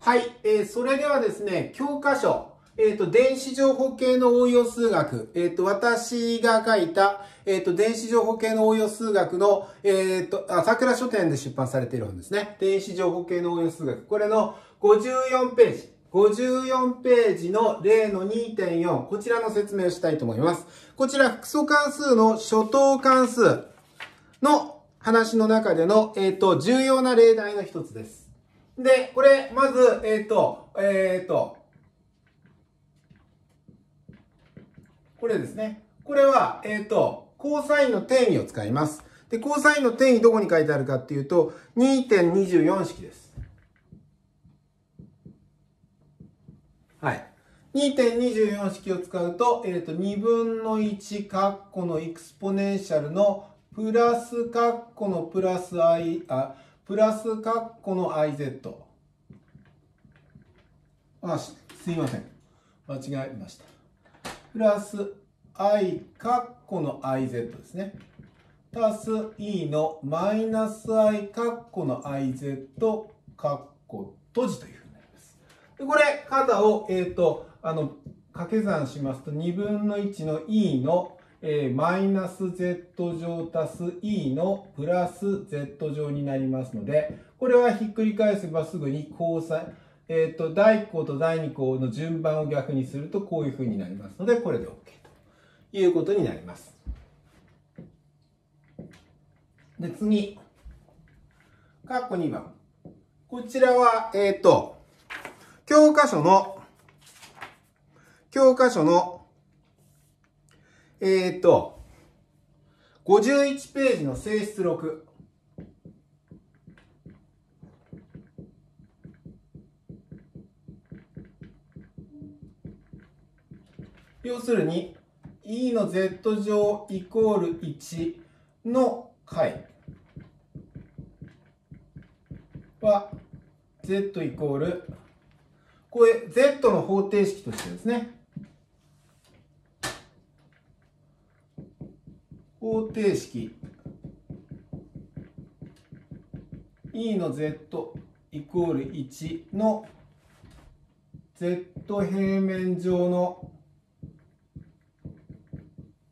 はい、えー、それではですね、教科書、えっ、ー、と、電子情報系の応用数学、えっ、ー、と、私が書いた、えっ、ー、と、電子情報系の応用数学の、えっ、と、朝倉書店で出版されている本ですね。電子情報系の応用数学。これの54ページ。54ページの例の2.4、こちらの説明をしたいと思います。こちら、複素関数の初等関数の話の中での、えっ、と、重要な例題の一つです。で、これ、まず、えっ、と、えっ、と、これですね。これは、えっ、と、コーサインの定義を使います。で、コーサインの定義どこに書いてあるかっていうと、2.24式です。はい。2.24式を使うと、えっ、ー、と、2分の1カッコの exponential のプラスカッコのプラス i、あ、プラスカッコの iz。あ、すいません。間違えました。プラス i カッコの iz ですね。足す e のマイナス i カッコの iz カッコ閉じというふうになりますでこれ、肩を、えっ、ー、と、あの、掛け算しますと、2分の1の e の、えー、マイナス z 乗足す e のプラス z 乗になりますので、これはひっくり返せばすぐに交差、えっ、ー、と、第1項と第2項の順番を逆にするとこういう風になりますので、これで OK ということになります。で、次。括弧2番。こちらは、えっ、ー、と、教科書の、教科書の、えっ、ー、と、51ページの性質録。要するに、e の z 乗イコール1の解は z イコールこれ Z の方程式としてですね。方程式。E の Z イコール1の Z 平面上の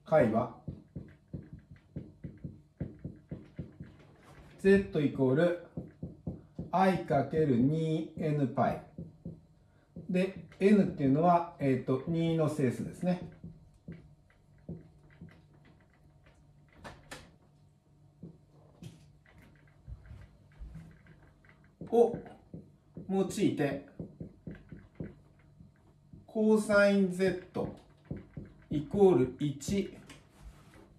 解は？Z イコール i×2n パイ。で、n っていうのは、えっ、ー、と、2の整数ですね。を用いて、コーサイン z イコール1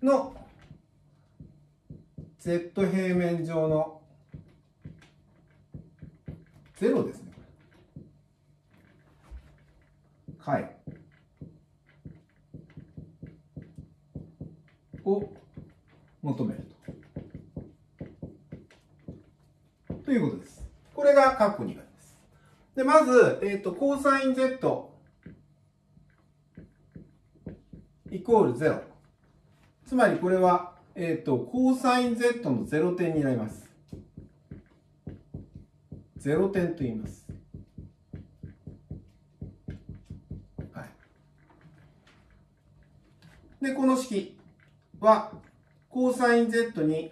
の z 平面上の0ですね。はい。を求めると。ということです。これが括弧2番で。まず、えっ、ー、と、コーサイン z イコール0。つまりこれは、えっ、ー、と、コーサイン z の0点になります。0点と言います。はいで、この式は、コーサイン Z に、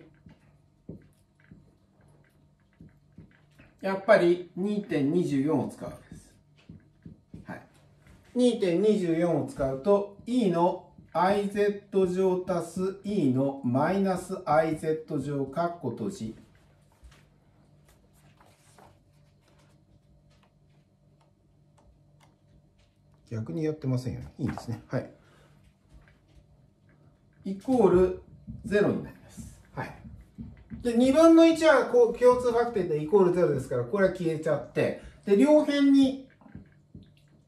やっぱり2.24を使うわけです。はい。2.24を使うと、E の iz 乗足す E のマイナス iz 乗括弧閉じ。逆にやってませんよね。いいんですね。はい。イコール0になります。で、2分の1はこう共通ファクターでイコール0ですから、これは消えちゃって、で、両辺に、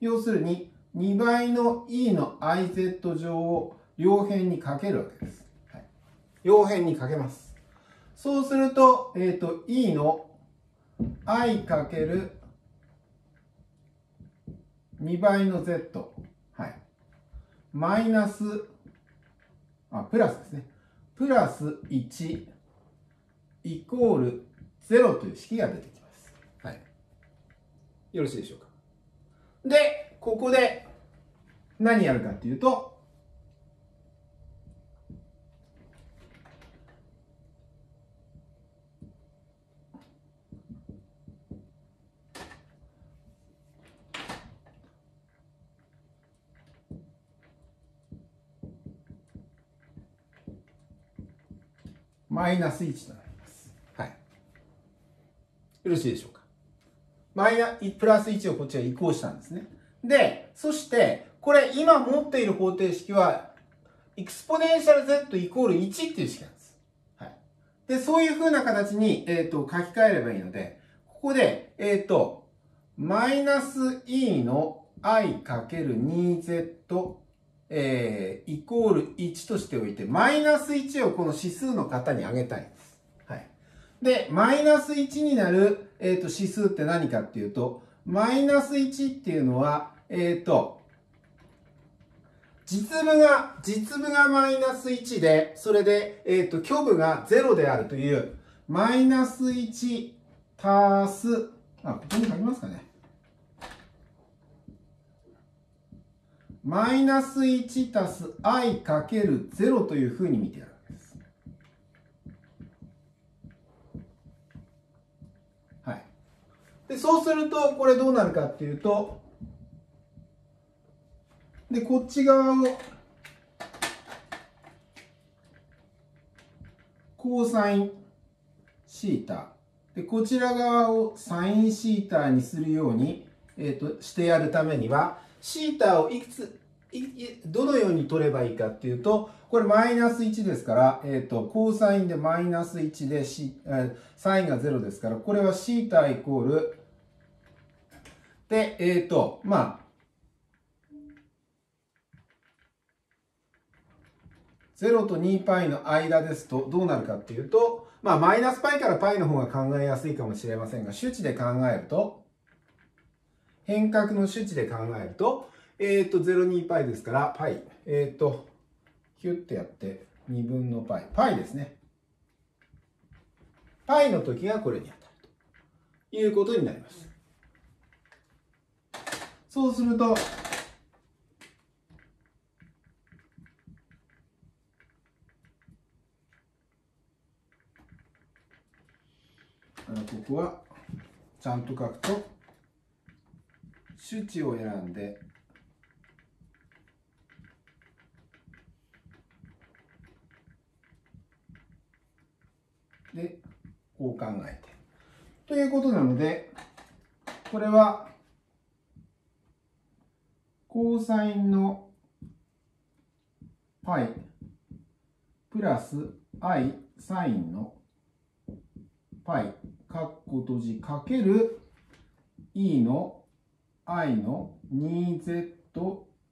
要するに2倍の e の iz 乗を両辺にかけるわけです。はい、両辺にかけます。そうすると、えっ、ー、と、e の i かける2倍の z。はい。マイナスあ、プラスですね。プラス1イコール0という式が出てきます。はい。よろしいでしょうか。で、ここで何やるかっていうと、マイナス1となります。はい。よろしいでしょうか？マイナ、プラス1をこっちは移項したんですね。で、そして、これ今持っている方程式は、 exponential z イコール1っていう式なんです。はい。で、そういう風な形に、えっ、ー、と、書き換えればいいので、ここで、えっ、ー、と、マイナス e の i かける 2z えー、イコール1としておいて、マイナス1をこの指数の型に上げた。い。で、マイナス1になる、え、ー、と、指数って何かっていうと、マイナス1っていうのは、えっ、ー、と、実部が、実部がマイナス1で、それで、えっ、と、虚部が0であるという、マイナス1足す、あ、ここに書きますかね。マイナス1たす i かける0というふうに見てやるわけです。はい。で、そうすると、これどうなるかっていうと、で、こっち側を、コーサインシータ。で、こちら側をサインシータにするように、えっ、ー、と、してやるためには、シータをいくつ、どのように取ればいいかっていうと、これマイナス1ですから、えっ、ー、と、コーサインでマイナス1で、シえー、サインが0ですから、これはシータイコール、で、えっ、ー、と、まあ、0と 2π の間ですとどうなるかっていうと、まあ、マイナス π から π の方が考えやすいかもしれませんが、周知で考えると、変革の周知で考えると、 えっ、ー、と、02パイですから、パイ。えっ、ー、と、キュッてやって、2分のパイ。パイですね。パイの時がこれに当たるということになります。そうすると、ここはちゃんと書くと、手値を選んで、でこう考えてということなのでこれはコーサインの π プラス i サインの π カッコ閉じかける e の i の 2z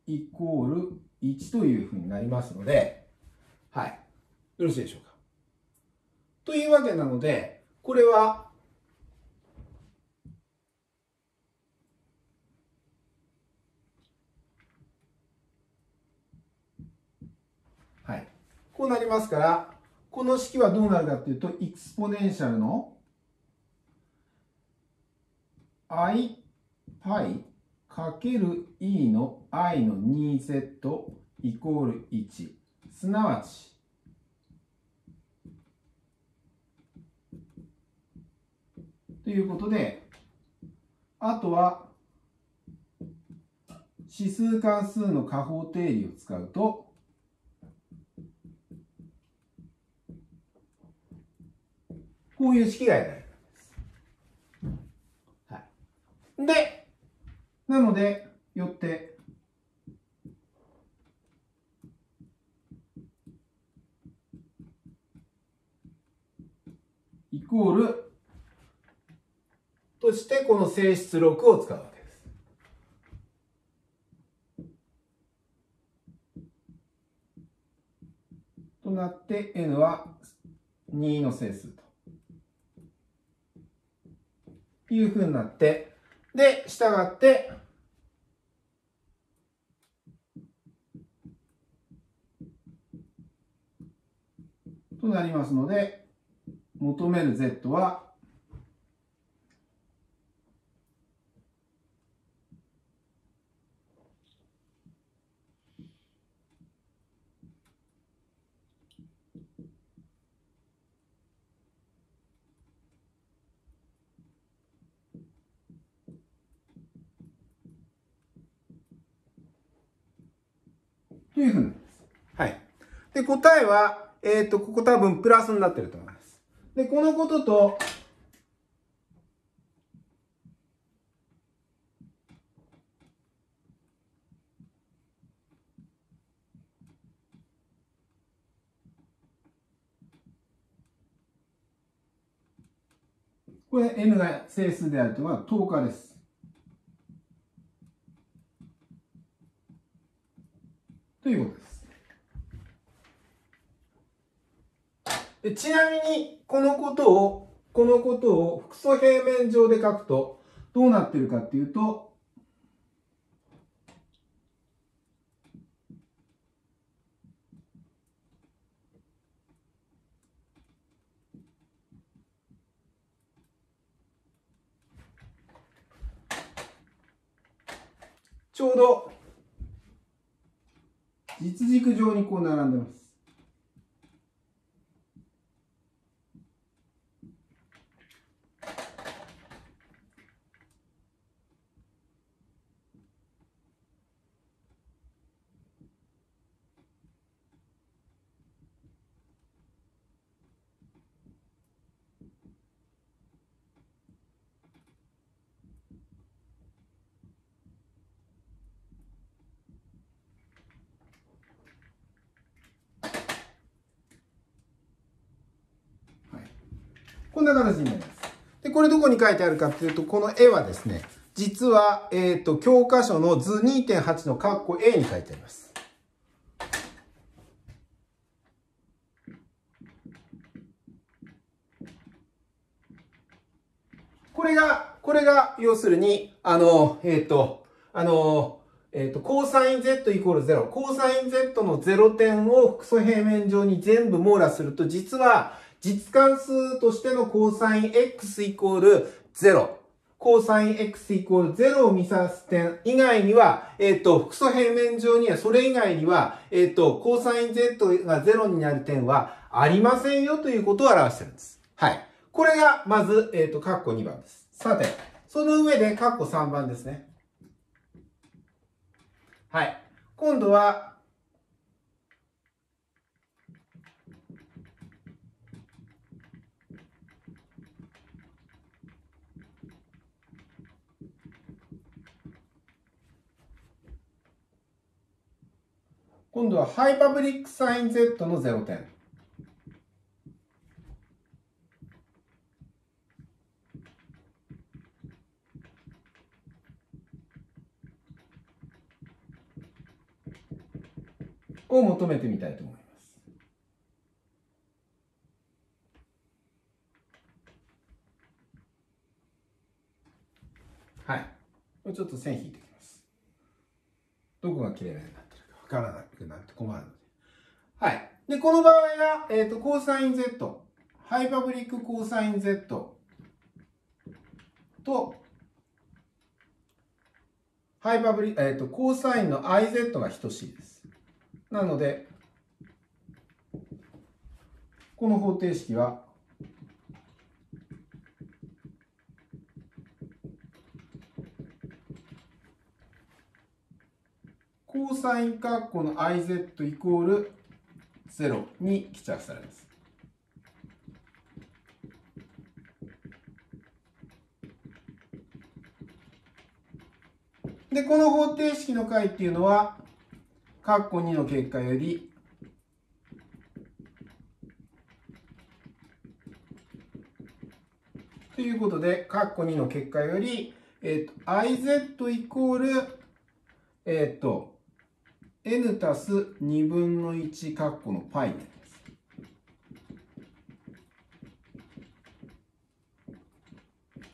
イコール1というふうになりますので、はい。よろしいでしょうか？というわけなので、これは、はい。こうなりますから、この式はどうなるかというと、 exponential の i パイかける e の i の 2z イコール1。すなわち、ということで、あとは、指数関数の加法定理を使うと、こういう式が得られるんです。はい。で、なので、よって、イコールしてこの性質6を使うわけです。となって n は2の整数というふうになってで、従って、となりますので、求める z は、というふうになります。はい。で、答えは、えっ、ー、と、ここ多分プラスになってると思います。で、このことと、これ n が整数であるというのは10日です。ということです。ちなみに、このことを、このことを複素平面上で書くと、どうなってるかっていうと、ちょうど実軸上にこう並んでます。こんな形になります。で、これどこに書いてあるかっていうと、この絵はですね、実は、えっ、ー、と、教科書の図2.8の括弧 A に書いてあります。これが、これが、要するに、あの、えっ、ー、と、あの、えっ、ー、と、コーサイン Z イコール0。コーサイン Z の0点を複素平面上に全部網羅すると、実は、実関数としてのコーサイン x イコール0。コーサイン x イコール0を見指す点以外には、えっ、ー、と、複素平面上には、それ以外には、えっ、ー、と、コーサイン z が0になる点はありませんよということを表してるんです。はい。これが、まず、えっ、ー、と、カッコ2番です。さて、その上で、カッコ3番ですね。はい。今度は、今度はハイパブリックサイン Z の0点。を求めてみたいと思います。はい。これちょっと線引いていきます。どこが切れ目なんだか分かんなくなって困るので。はい。で、この場合は、えっ、ー、と、コーサイン Z、 hyperbolic cosine Z と、ハイパブリ、えっ、ー、と、コーサインの IZ が等しいです。なので、この方程式はコーサイン括弧の iz イコール0に記着されます。で、この方程式の解っていうのは、括弧2の結果より、ということで、括弧2の結果より、えっ、ー、と、iz イコール、えっ、ー、と、n たす2分の1括弧の π になります。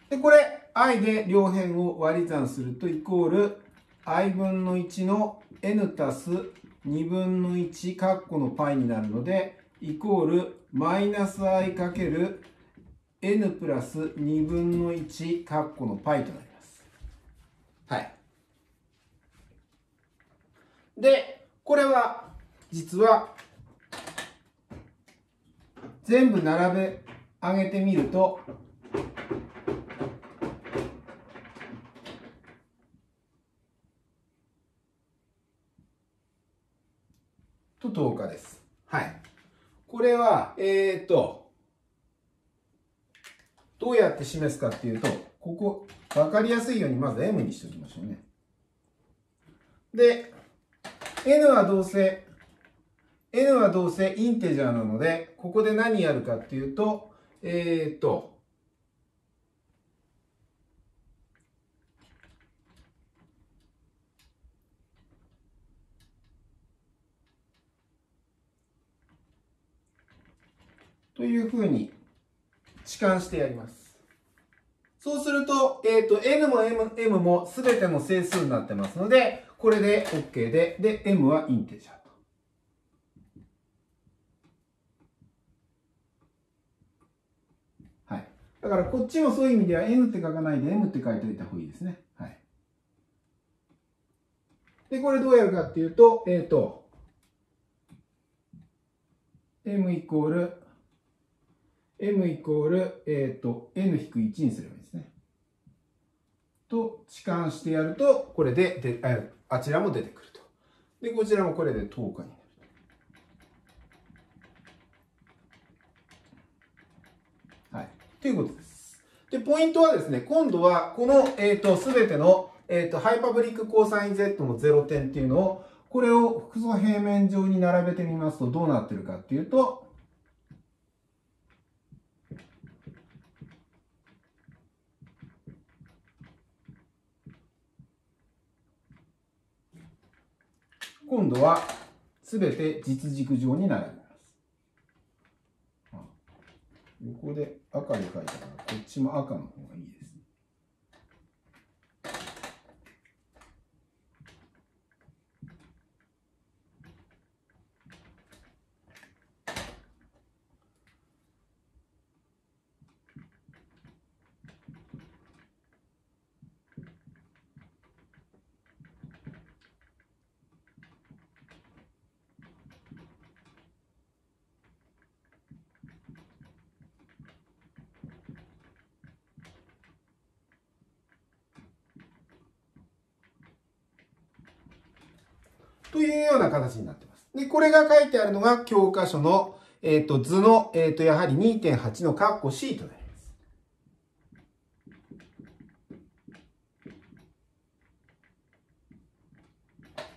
で、これ、i で両辺を割り算するとイコール i 分の1の n たす2分の1括弧の π になるので、イコールマイナス i かける n プラス2分の1括弧の π となります。はい。 で、これは、実は、全部並べ上げてみると、と10日です。はい。これは、えっ、と、どうやって示すかっていうと、ここ、わかりやすいようにまず M にしておきましょうね。で、n はどうせ、n はどうせインテジャーなので、ここで何やるかっていうと、えっ、ー、と、というふうに置換してやります。そうすると、えっ、ー、と、n も m, m もすべての整数になってますので、これで OK で、で、m はインテジャーと。はい。だからこっちもそういう意味では n って書かないで m って書いておいた方がいいですね。はい。で、これどうやるかっていうと、えっ、ー、と、m イコール m イコール、えっ、ー、と、n-1 にすればいい。と、置換してやると、これでであちらも出てくると。で、こちらもこれで等価になる。はい。ということです。で、ポイントはですね、今度は、この、えっ、ー、と、すべての、えっ、ー、と、 hyperbolic cosine Z の0点っていうのを、これを複素平面上に並べてみますとどうなってるかっていうと、今度は全て実軸上に並びます。横で赤で書いたからこっちも赤の方がいいです。というような形になっています。で、これが書いてあるのが教科書の、えっ、ー、と図の、えっ、ー、と、やはり2.8の括弧 C となります。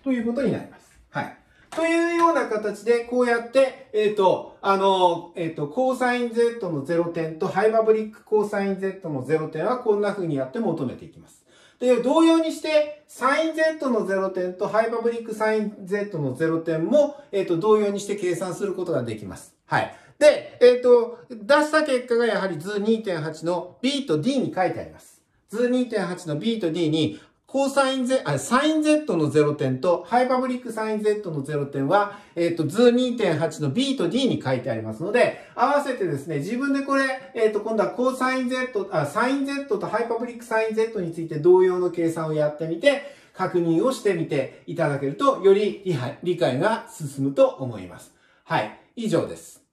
ということになります。はい。というような形で、こうやって、えっ、ー、と、あの、えっ、ー、と、コーサイン Z の0点とハイバブリックコーサイン Z の0点はこんな風にやって求めていきます。で、同様にして、サイン Z の0点とハイパブリックサイン Z の0点も、えっ、ー、と、同様にして計算することができます。はい。で、えっ、ー、と、出した結果がやはり図2.8の B と D に書いてあります。図2.8の B と D に、コーサイン Z、あ、サイン Z の0点と、 hyperbolic sine Z の0点は、えっ、ー、と、図2.8の B と D に書いてありますので、合わせてですね、自分でこれ、えっ、ー、と、今度はコーサイン Z、あ、サイン Z とハイパブリックサイン Z について同様の計算をやってみて、確認をしてみていただけると、より理解が進むと思います。はい。以上です。